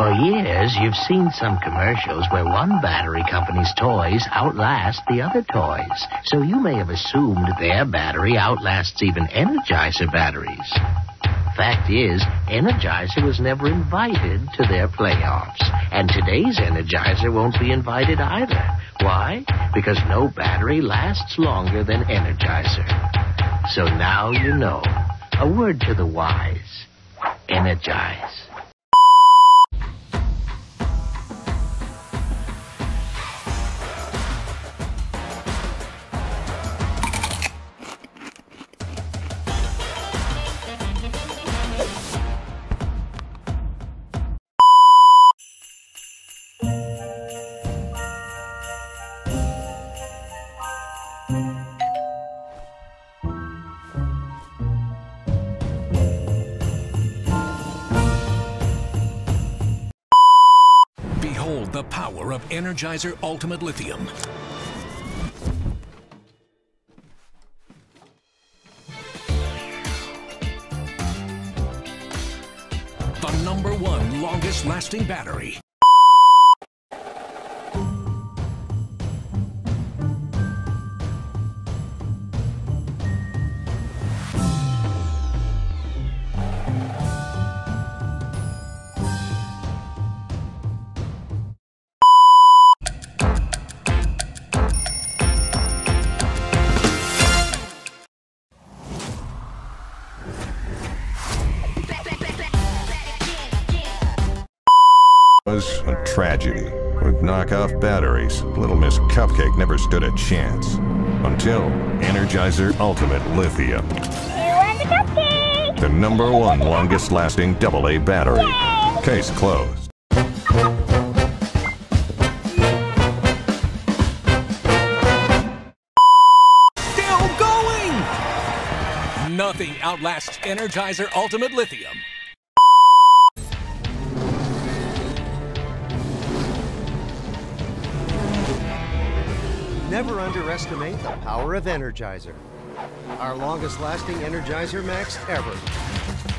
For years, you've seen some commercials where one battery company's toys outlast the other toys. So you may have assumed their battery outlasts even Energizer batteries. Fact is, Energizer was never invited to their playoffs. And today's Energizer won't be invited either. Why? Because no battery lasts longer than Energizer. So now you know. A word to the wise. Energize. The power of Energizer Ultimate Lithium. The number one longest lasting battery. Was a tragedy. With knockoff batteries, Little Miss Cupcake never stood a chance. Until Energizer Ultimate Lithium, You and the cupcake! the number one longest lasting AA battery. Yay! Case closed. Still going! Nothing outlasts Energizer Ultimate Lithium. Never underestimate the power of Energizer. Our longest lasting Energizer Max ever.